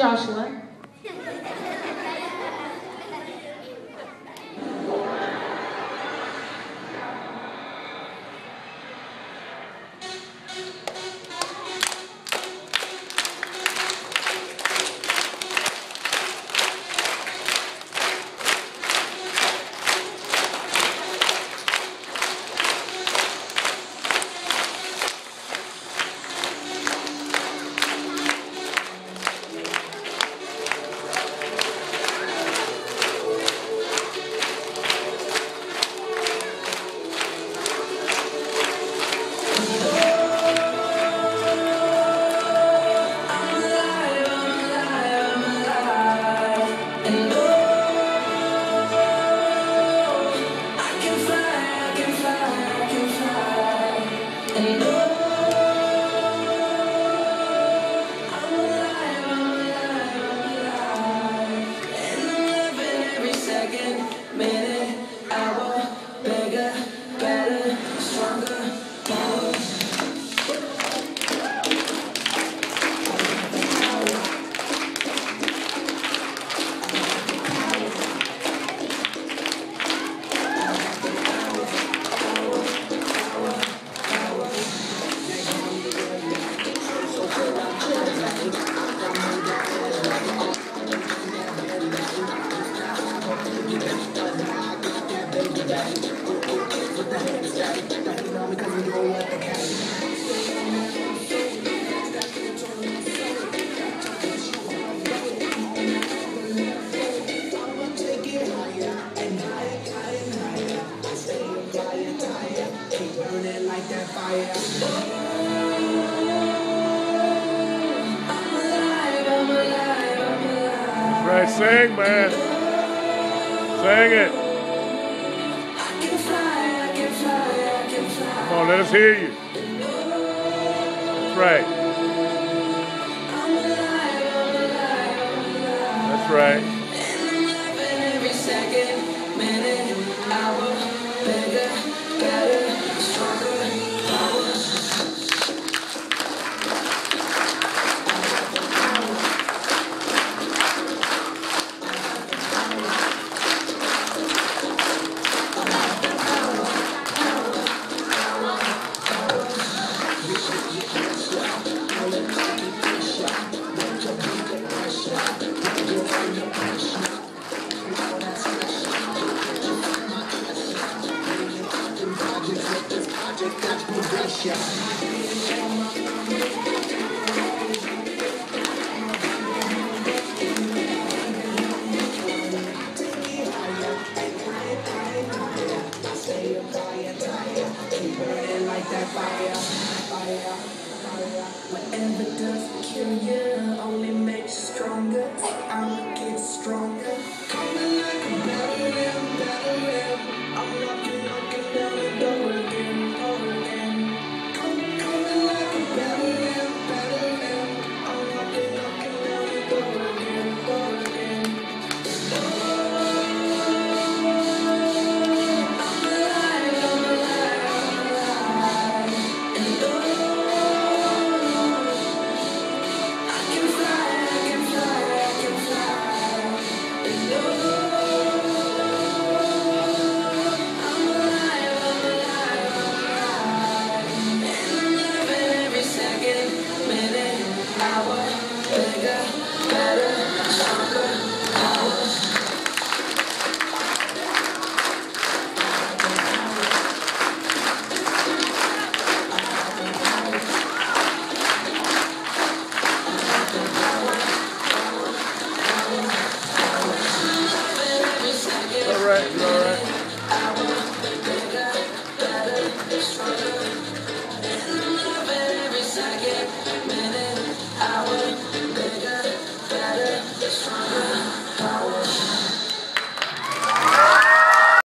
Joshua. Right, sing, man. Sing it. Come on, let us hear you. That's right. That's right. to catch progression. fire, fire, fire. Whatever does kill you only makes stronger. I'll get stronger.